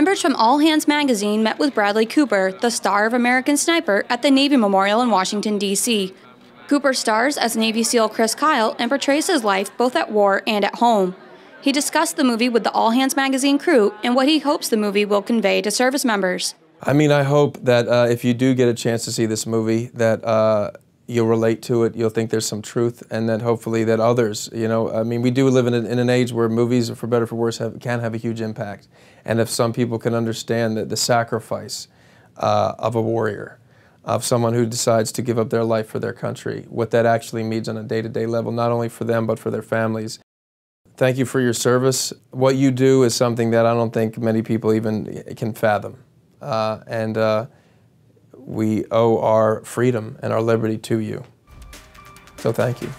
Members from All Hands Magazine met with Bradley Cooper, the star of American Sniper, at the Navy Memorial in Washington, D.C. Cooper stars as Navy SEAL Chris Kyle and portrays his life both at war and at home. He discussed the movie with the All Hands Magazine crew and what he hopes the movie will convey to service members. I mean, I hope that uh, if you do get a chance to see this movie, that uh, you'll relate to it, you'll think there's some truth, and that hopefully that others, you know, I mean, we do live in, a, in an age where movies, for better or for worse, have, can have a huge impact. And if some people can understand that the sacrifice uh, of a warrior, of someone who decides to give up their life for their country, what that actually means on a day-to-day level, not only for them, but for their families. Thank you for your service. What you do is something that I don't think many people even can fathom. Uh, and uh, we owe our freedom and our liberty to you. So thank you.